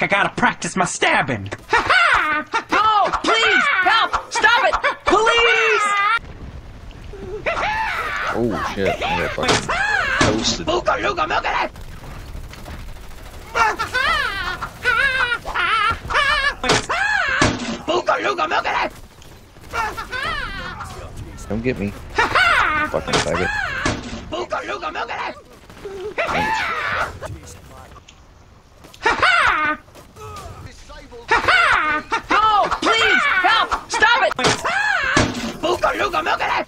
I gotta practice my stabbing. No, please, help! Stop it! Police! Oh shit! I got fucking toasted. Booga looga moogity! Booga looga moogity! Don't get me. fucking faggot. Booga looga moogity! ごめかい